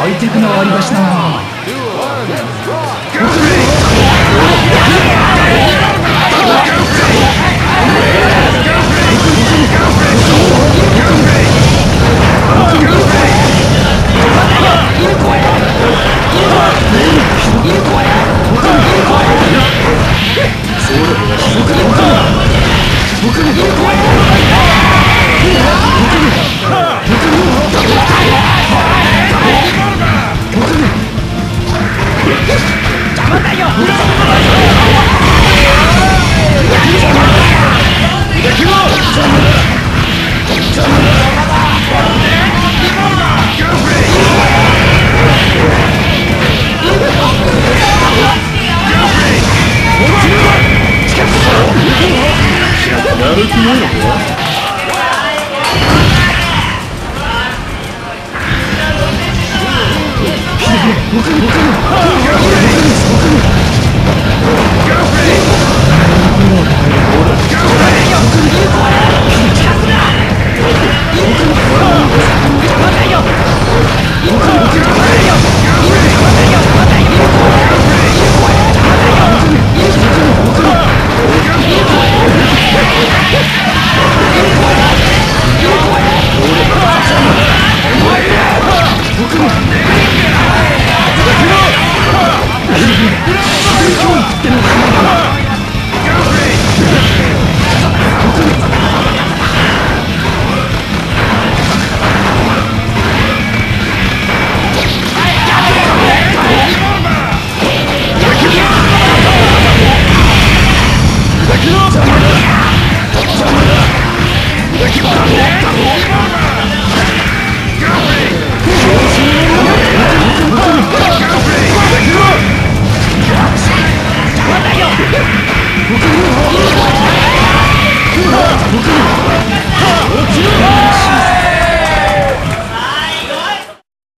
ハイテクな割り箸だ悪くないだろ僕に僕ってのか邪魔だ邪魔だ邪魔だ邪魔だ僕に